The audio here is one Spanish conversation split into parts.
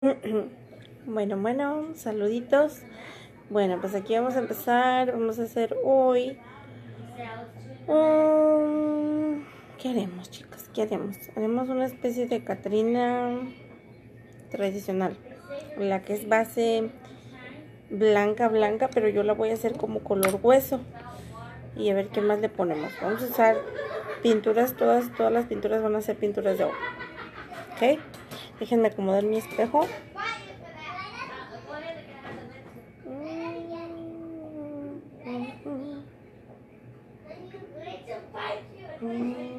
Bueno, bueno, saluditos. Bueno, pues aquí vamos a empezar. Vamos a hacer hoy. ¿Qué haremos, chicas? ¿Qué haremos? Haremos una especie de Catrina tradicional. La que es base blanca, blanca, pero yo la voy a hacer como color hueso. Y a ver qué más le ponemos. Vamos a usar pinturas, todas, todas las pinturas van a ser pinturas de oro. ¿Ok? Déjenme acomodar mi espejo. Mm.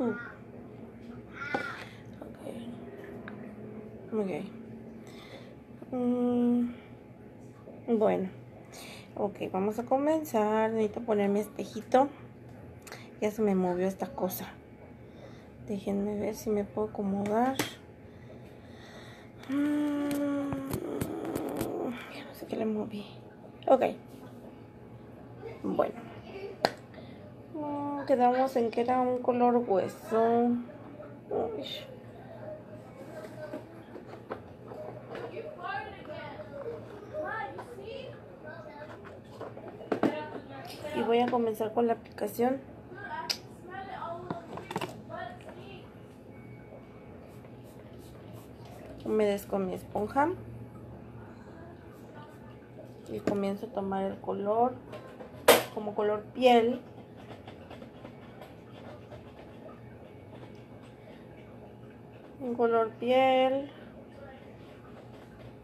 Ok. Mm, bueno. Ok, vamos a comenzar. Necesito poner mi espejito. Ya se me movió esta cosa. Déjenme ver si me puedo acomodar. Mm, ya no sé qué le moví. Ok. Bueno. Quedamos en que era un color hueso. Y voy a comenzar con la aplicación. Humedezco mi esponja. Y comienzo a tomar el color como color piel. Color piel.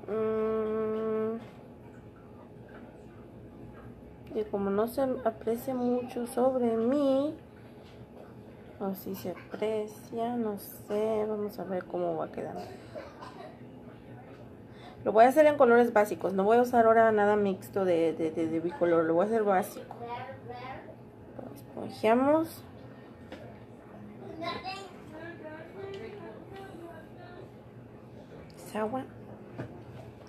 Mm. Y como no se aprecia mucho sobre mí, o si se aprecia, no sé, vamos a ver cómo va quedando. Lo voy a hacer en colores básicos, no voy a usar ahora nada mixto de, de, bicolor, lo voy a hacer básico. Esponjamos. Es agua.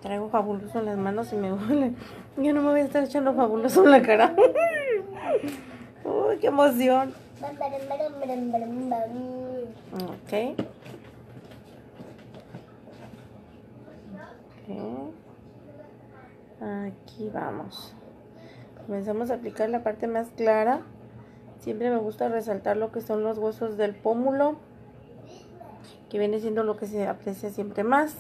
Traigo fabuloso en las manos y me huele. Yo no me voy a estar echando fabuloso en la cara. Uy, qué emoción. Ok. Aquí vamos. Comenzamos a aplicar la parte más clara. Siempre me gusta resaltar lo que son los huesos del pómulo, que viene siendo lo que se aprecia siempre más.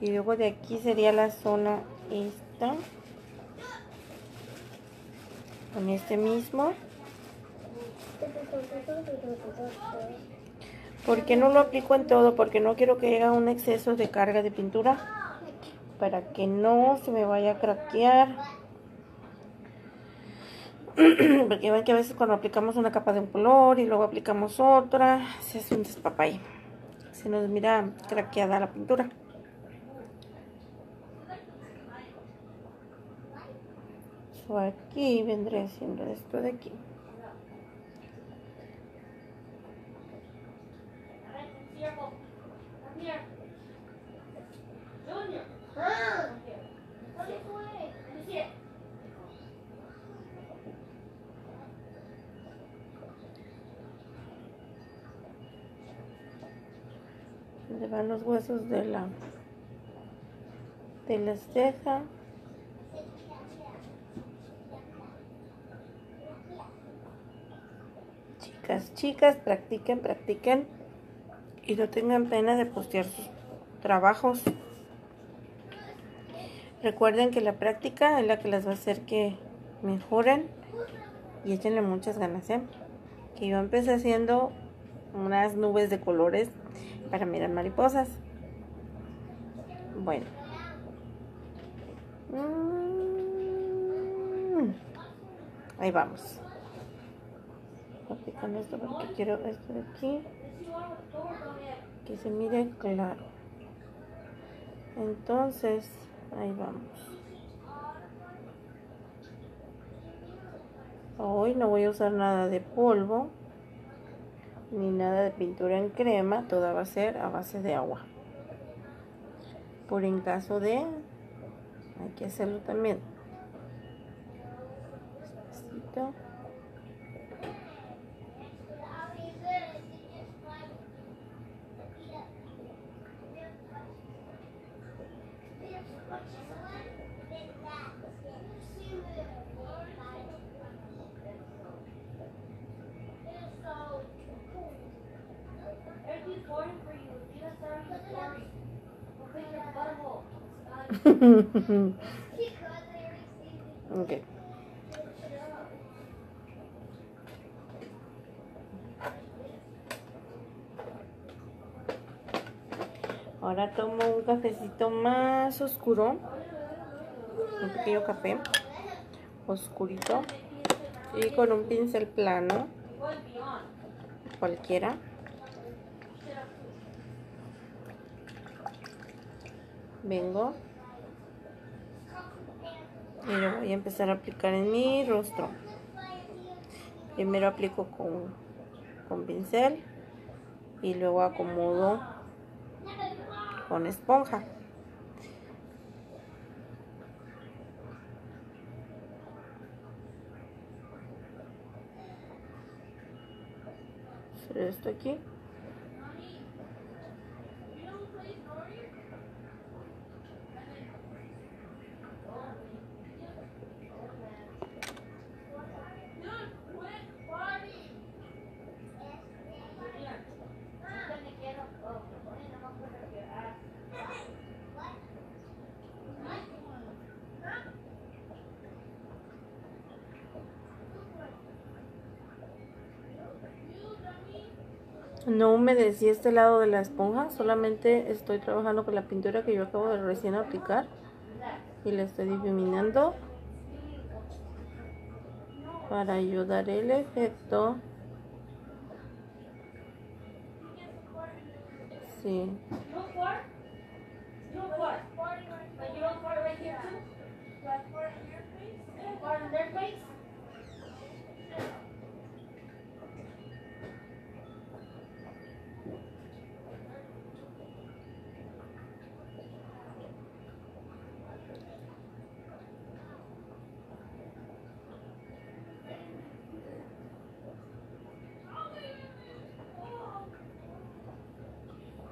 Y luego de aquí sería la zona esta. Con este mismo. ¿Por qué no lo aplico en todo? Porque no quiero que haya un exceso de carga de pintura. Para que no se me vaya a craquear. Porque ven que a veces cuando aplicamos una capa de un color y luego aplicamos otra, se hace un despapay. Se nos mira craqueada la pintura. aquí vendré haciendo esto de aquí. Los huesos de la de la ceja chicas chicas practiquen practiquen y no tengan pena de postear sus trabajos. Recuerden que la práctica es la que les va a hacer que mejoren y échenle muchas ganas, ¿eh? Que yo empecé haciendo unas nubes de colores para mirar mariposas. Bueno. Mm. Ahí vamos. Aplicando esto porque quiero esto de aquí. Que se mire claro. Entonces, ahí vamos. Hoy no voy a usar nada de polvo ni nada de pintura en crema, toda va a ser a base de agua. Por en caso de, hay que hacerlo también. okay. Ahora tomo un cafecito más oscuro, un pequeño café oscurito y con un pincel plano, cualquiera. Vengo y lo voy a empezar a aplicar en mi rostro. Primero aplico con, con pincel y luego acomodo con esponja. Esto aquí No humedecí este lado de la esponja, solamente estoy trabajando con la pintura que yo acabo de recién aplicar y le estoy difuminando para ayudar el efecto. Sí.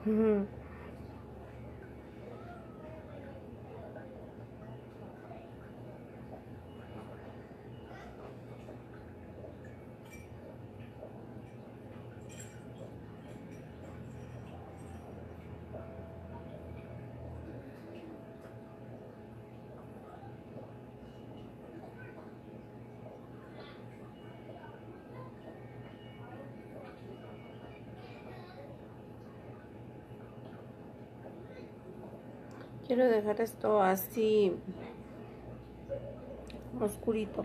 Mm-hmm. Quiero dejar esto así oscurito.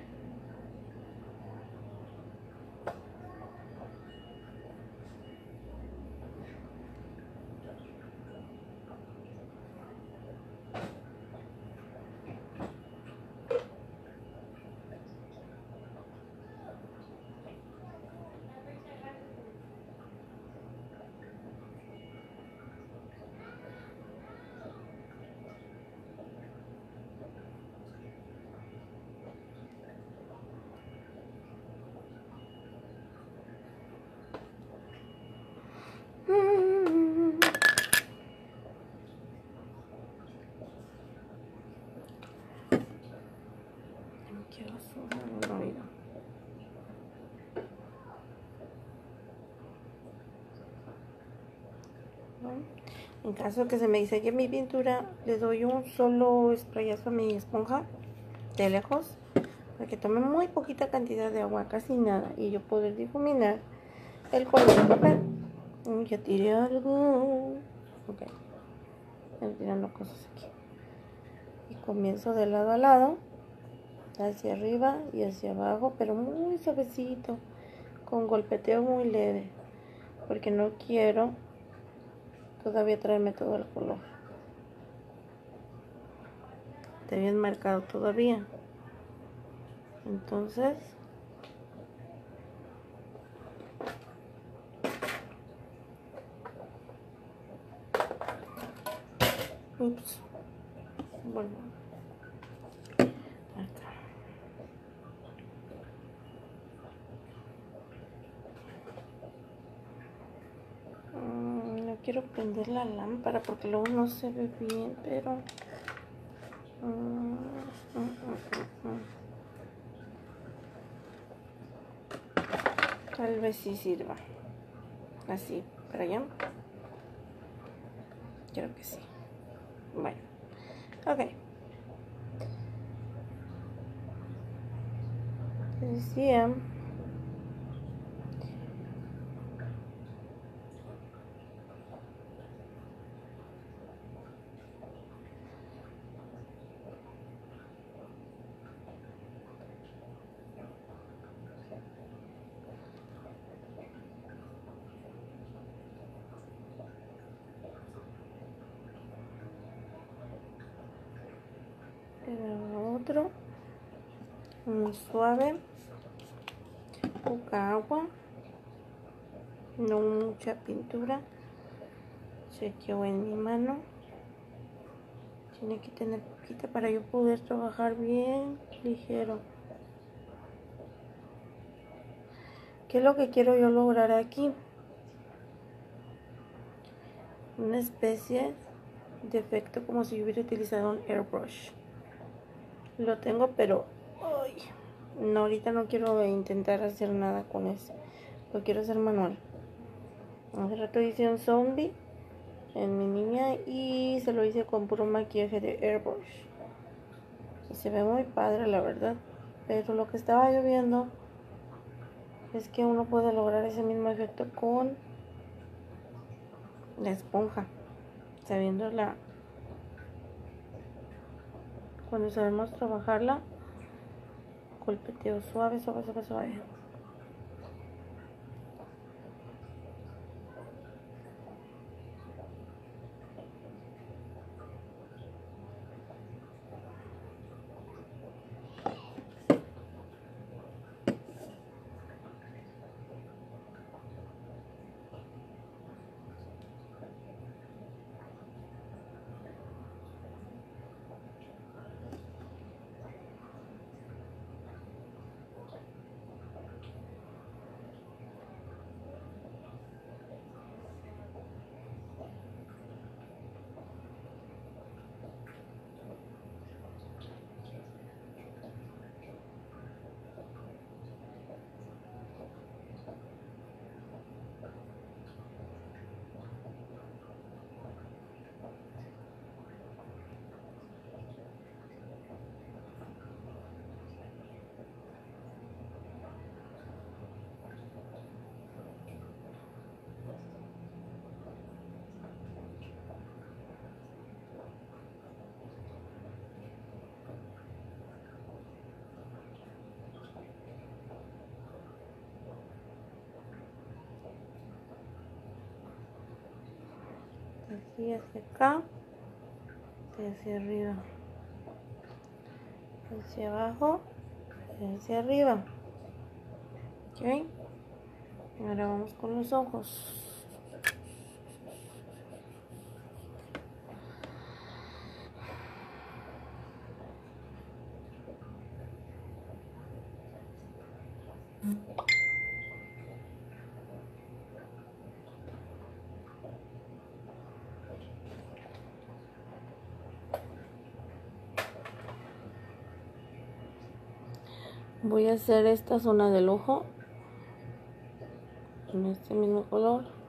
En caso que se me diseñe mi pintura, le doy un solo sprayazo a mi esponja de lejos para que tome muy poquita cantidad de agua, casi nada, y yo poder difuminar el color del papel. Ya tiré algo. Ok. Estoy tirando cosas aquí. Y comienzo de lado a lado, hacia arriba y hacia abajo, pero muy suavecito, con golpeteo muy leve, porque no quiero todavía traerme todo el color. Está bien marcado todavía. Entonces, ups, bueno, acá. Mm, no quiero prender la lámpara porque luego no se ve bien, pero... Mm, mm, Tal vez sí sirva. Así, para allá. Creo que sí. Bueno. Ok. Decía... muy suave. Poca agua. No mucha pintura. Chequeo en mi mano. Tiene que tener poquita para yo poder trabajar bien ligero. ¿qué es lo que quiero yo lograr aquí? una especie de efecto como si hubiera utilizado un airbrush lo tengo, pero no, ahorita no quiero intentar hacer nada con eso. Lo quiero hacer manual. Hace rato hice un zombie en mi niña y se lo hice con puro maquillaje de airbrush. Se ve muy padre, la verdad. Pero lo que estaba yo viendo es que uno puede lograr ese mismo efecto con la esponja, sabiendo la cuando sabemos trabajarla, golpeteo suave, suave, suave, suave. Hacia acá y hacia arriba. Hacia abajo y hacia arriba. Ok. Ahora vamos con los ojos voy a hacer esta zona del ojo en este mismo color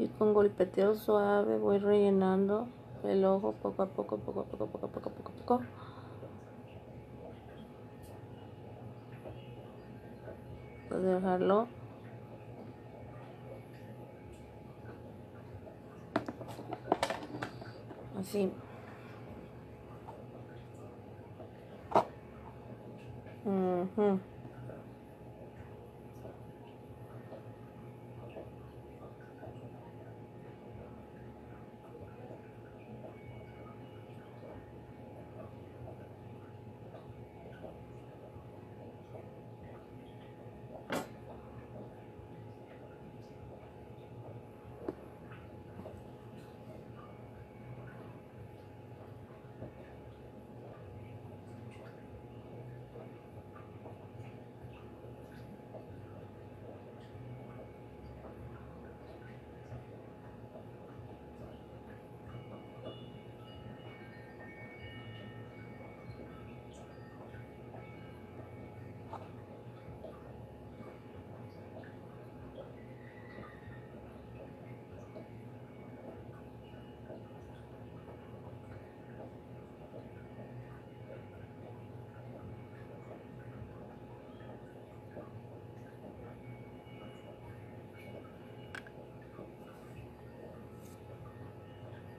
Y con golpeteo suave voy rellenando el ojo poco a poco, poco a poco, poco a poco, poco a poco. dejarlo. Así. Uh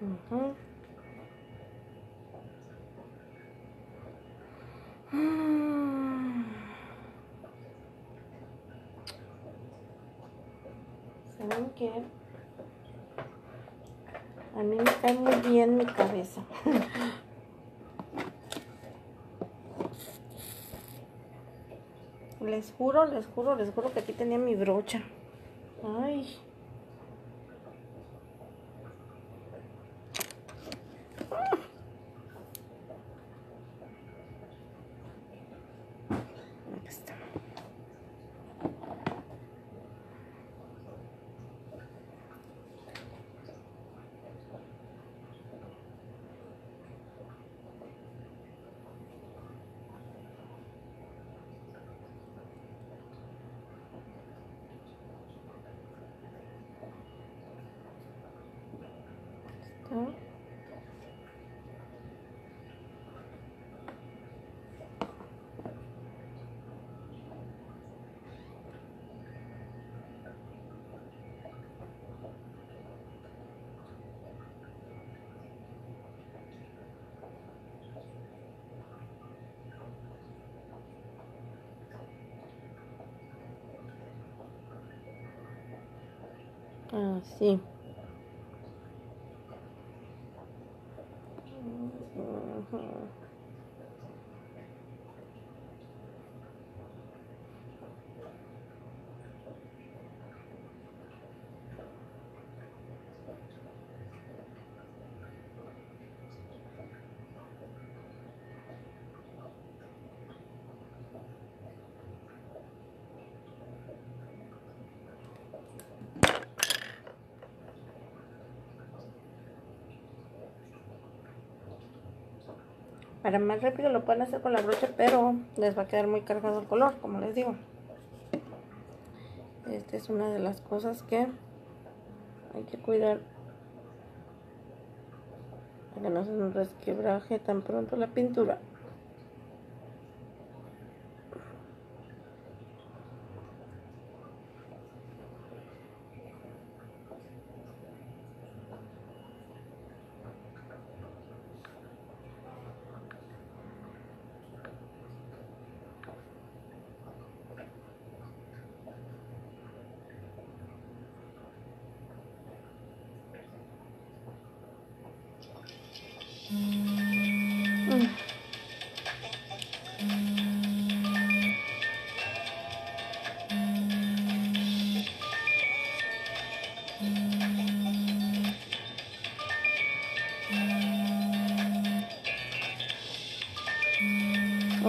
¿Saben qué? A mí me cae muy bien mi cabeza. les juro, les juro, les juro que aquí tenía mi brocha. Ay. Así. Para más rápido lo pueden hacer con la brocha, pero les va a quedar muy cargado el color, como les digo. Esta es una de las cosas que hay que cuidar para que no se nos resquebraje tan pronto la pintura.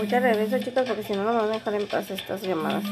Ahorita regreso chicas porque si no no van a dejar en paz estas llamadas.